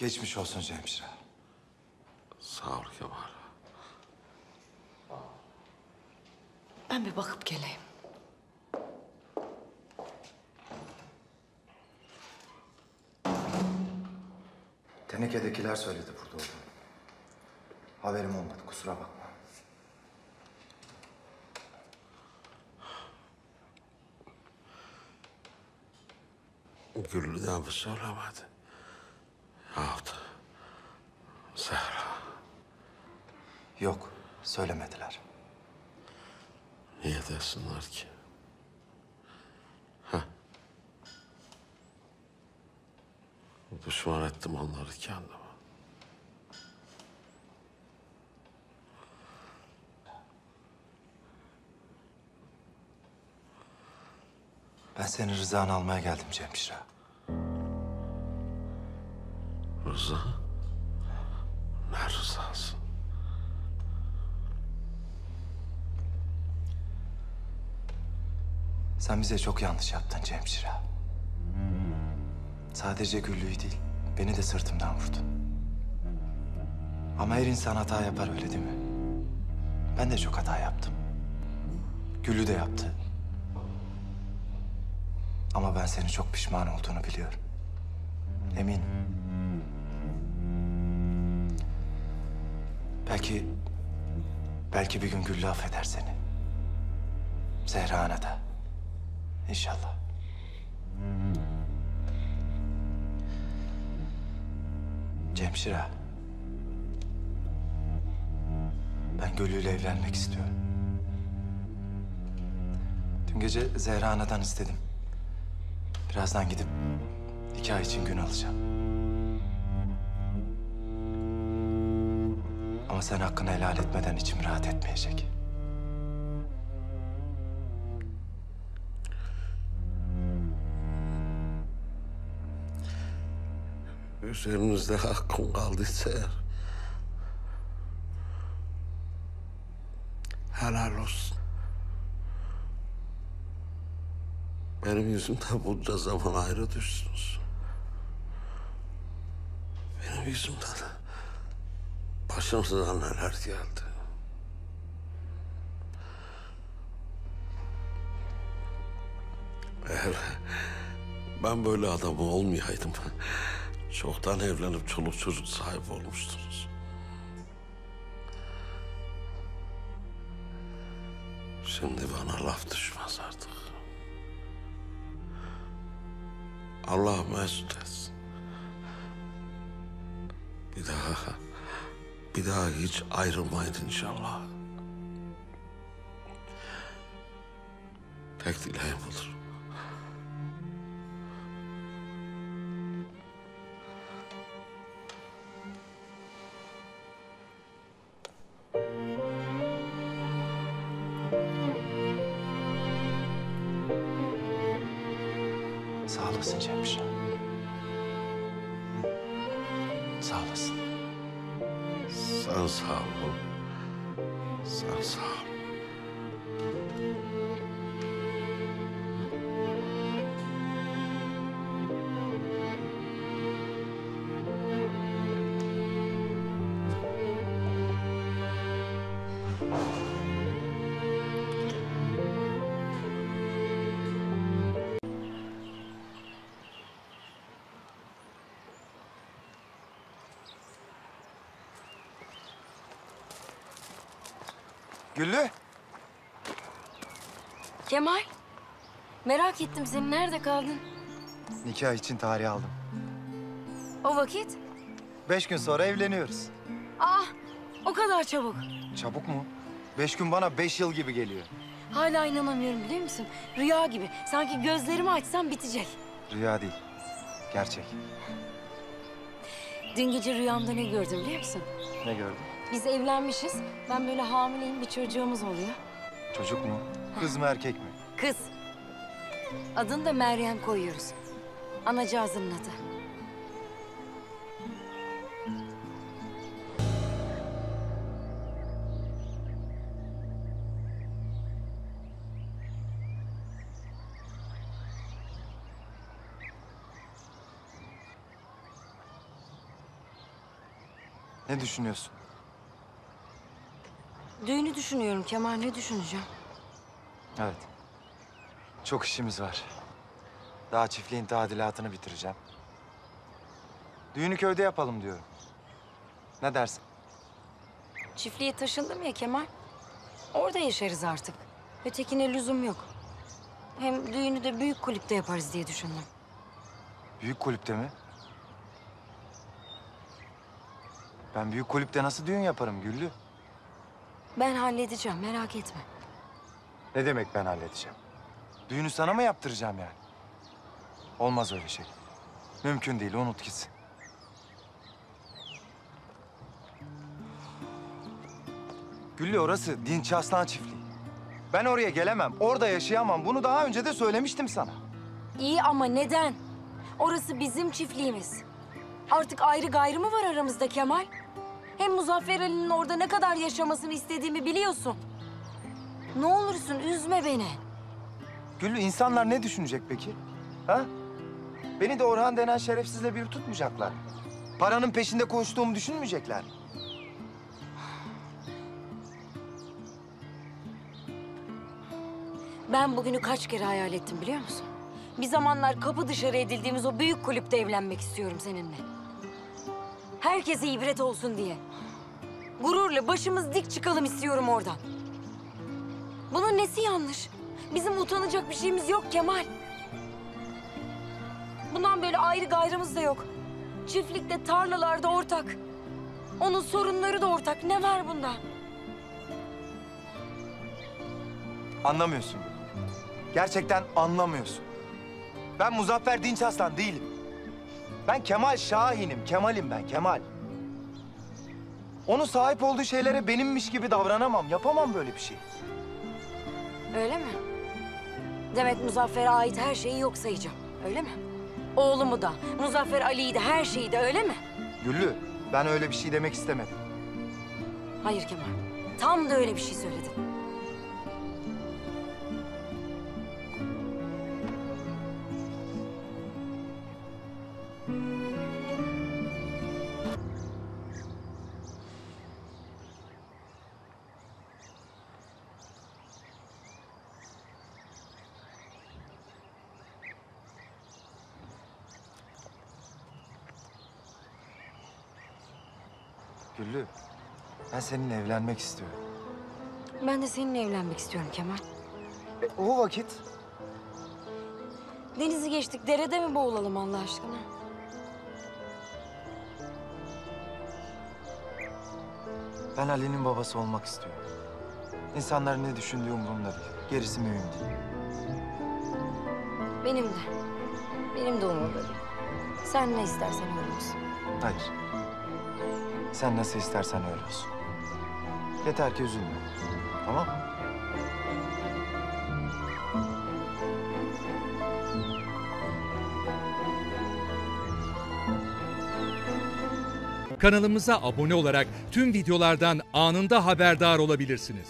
Geçmiş olsun Cemşire. Sağ ol Kemal. Ben bir bakıp geleyim. Tenekedekiler söyledi burada olduğunu. Haberim olmadı kusura bakma. Güllü'den bir söylemedi. Yahut Zehra. Yok söylemediler. Niye desinler ki? Heh. Düşman ettim onları kendime. Ben senin rızanı almaya geldim Cemşire. Rıza? Ne rızası? Sen bize çok yanlış yaptın Cemşire. Sadece Güllü'yü değil, beni de sırtımdan vurdun. Ama her insan hata yapar öyle değil mi? Ben de çok hata yaptım. Güllü de yaptı. Ama ben senin çok pişman olduğunu biliyorum. Eminim. Belki... Belki bir gün Güllü affeder seni. Zehra ana da. İnşallah. Cemşire. Ben Gülü'yle evlenmek istiyorum. Dün gece Zehra anadan istedim. Birazdan gidip nikah için gün alacağım. Ama sen hakkını helal etmeden içim rahat etmeyecek. Üzerimizde hakkım kaldıysa eğer... Helal olsun. Benim yüzümden bunca zaman ayrı düştünüz. Benim yüzümden başınıza neler geldi. Eğer ben böyle adam olmayaydım, çoktan evlenip çoluk çocuk sahibi olmuştunuz. Şimdi bana laf düşmez artık. Allah mesut etsin. Bir daha, bir daha hiç ayrılmayın inşallah. Tek dileğim budur. Sağ olasın Cemşire. Sen sağ ol. Güllü. Kemal. Merak ettim seni. Nerede kaldın? Nikah için tarih aldım. O vakit? Beş gün sonra evleniyoruz. Ah o kadar çabuk. Çabuk mu? Beş gün bana beş yıl gibi geliyor. Hala inanamıyorum biliyor musun? Rüya gibi. Sanki gözlerimi açsam bitecek. Rüya değil. Gerçek. Dün gece rüyamda ne gördüm biliyor musun? Ne gördün? Biz evlenmişiz. Ben böyle hamileyim bir çocuğumuz oluyor. Çocuk mu? Kız mı erkek mi? Kız. Adını da Meryem koyuyoruz. Anacığızın adı. Ne düşünüyorsun? Düğünü düşünüyorum Kemal. Ne düşüneceğim? Evet. Çok işimiz var. Daha çiftliğin tadilatını bitireceğim. Düğünü köyde yapalım diyorum. Ne dersin? Çiftliğe taşındım ya Kemal. Orada yaşarız artık. Ötekine lüzum yok. Hem düğünü de büyük kulüpte yaparız diye düşündüm. Büyük kulüpte mi? Ben büyük kulüpte nasıl düğün yaparım Güllü? Ben halledeceğim merak etme. Ne demek ben halledeceğim? Düğünü sana mı yaptıracağım yani? Olmaz öyle şey. Mümkün değil, unut gitsin. Güllü orası Dinç Aslan çiftliği. Ben oraya gelemem, orada yaşayamam. Bunu daha önce de söylemiştim sana. İyi ama neden? Orası bizim çiftliğimiz. Artık ayrı gayrı mı var aramızda Kemal? Hem Muzaffer Ali'nin orada ne kadar yaşamasını istediğimi biliyorsun. Ne olursun üzme beni. Güllü insanlar ne düşünecek peki? Ha? Beni de Orhan denen şerefsizle bir tutmayacaklar. Paranın peşinde koştuğumu düşünmeyecekler. Ben bugünü kaç kere hayal ettim biliyor musun? Bir zamanlar kapı dışarı edildiğimiz o büyük kulüpte evlenmek istiyorum seninle. Herkese ibret olsun diye. Gururla başımız dik çıkalım istiyorum oradan. Bunun nesi yanlış? Bizim utanacak bir şeyimiz yok Kemal. Bundan böyle ayrı gayrımız da yok. Çiftlikte, tarlalarda ortak. Onun sorunları da ortak. Ne var bunda? Anlamıyorsun. Gerçekten anlamıyorsun. Ben Muzaffer Dinç Aslan değilim. Ben Kemal Şahin'im. Kemal'im ben, Kemal. Onun sahip olduğu şeylere benimmiş gibi davranamam. Yapamam böyle bir şey. Öyle mi? Demek Muzaffer'e ait her şeyi yok sayacağım. Öyle mi? Oğlumu da, Muzaffer Ali'yi de, her şeyi de öyle mi? Güllü, ben öyle bir şey demek istemedim. Hayır Kemal. Tam da öyle bir şey söyledin. Güllü, ben seninle evlenmek istiyorum. Ben de seninle evlenmek istiyorum Kemal. E, o vakit Denizi geçtik, derede mi boğulalım Allah aşkına? ben Ali'nin babası olmak istiyorum. İnsanların ne düşündüğü umurumda değil. Gerisi mühim değil. Benim de. Benim de umurumda değil. Sen ne istersen öyle olsun. Hayır. Sen nasıl istersen öyle olsun. Yeter ki üzülme. Tamam mı? Kanalımıza abone olarak tüm videolardan anında haberdar olabilirsiniz.